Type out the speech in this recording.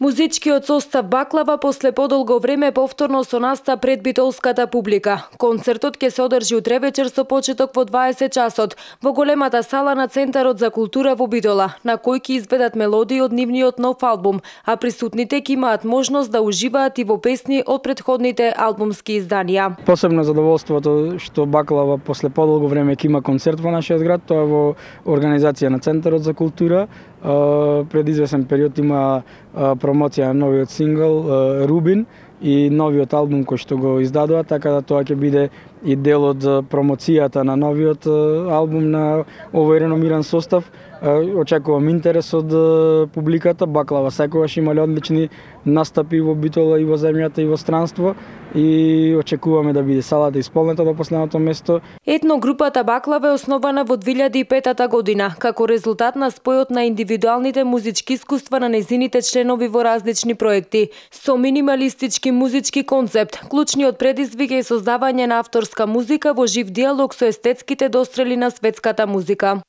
Музичкиот состав Баклава после подолго време повторно со наста пред битолската публика. Концертот ќе се одржи утре вечер со почеток во 20 часот во големата сала на Центарот за култура во Битола, на кој ќе изведат мелодии од нивниот нов албум, а присутните ќе имаат можност да уживаат и во песни од предходните албумски изданија. Посебно задоволството што Баклава после подолго време ќе има концерт во нашиот град, тоа во организација на Центарот за култура. Пред извесен период има промоција на новиот сингл Рубин и новиот албум кој што го издадува, така да тоа ќе биде и дел од промоцијата на новиот албум на овој реномиран состав. Очекувам интерес од публиката. Баклава секогаш имале одлични настапи во Битола и во земјата и во странство и очекуваме да биде салата исполнета до последното место. Етно групата Баклава е основана во 2005 година како резултат на спојот на индивидуалните музички искуства на незините членови во различни проекти. Со минималистички музички концепт, клучниот предизвик е создавање на авторска музика во жив диалог со естетските дострели на светската музика.